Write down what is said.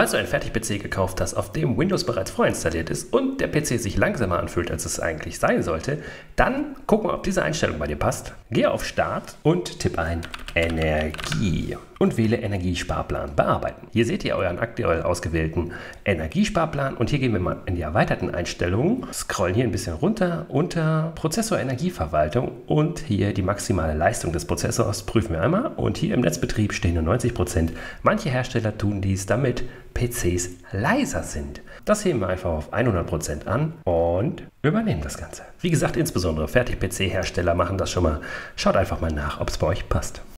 Falls du einen Fertig-PC gekauft hast, auf dem Windows bereits vorinstalliert ist und der PC sich langsamer anfühlt, als es eigentlich sein sollte, dann guck mal, ob diese Einstellung bei dir passt. Gehe auf Start und tipp ein Energie und wähle Energiesparplan bearbeiten. Hier seht ihr euren aktuell ausgewählten Energiesparplan und hier gehen wir mal in die erweiterten Einstellungen, scrollen hier ein bisschen runter unter Prozessor Energieverwaltung und hier die maximale Leistung des Prozessors prüfen wir einmal und hier im Netzbetrieb stehen nur 90%. Manche Hersteller tun dies, damit PCs leiser sind. Das heben wir einfach auf 100% an und übernehmen das Ganze. Wie gesagt, insbesondere Fertig-PC-Hersteller machen das schon mal. Schaut einfach mal nach, ob es bei euch passt.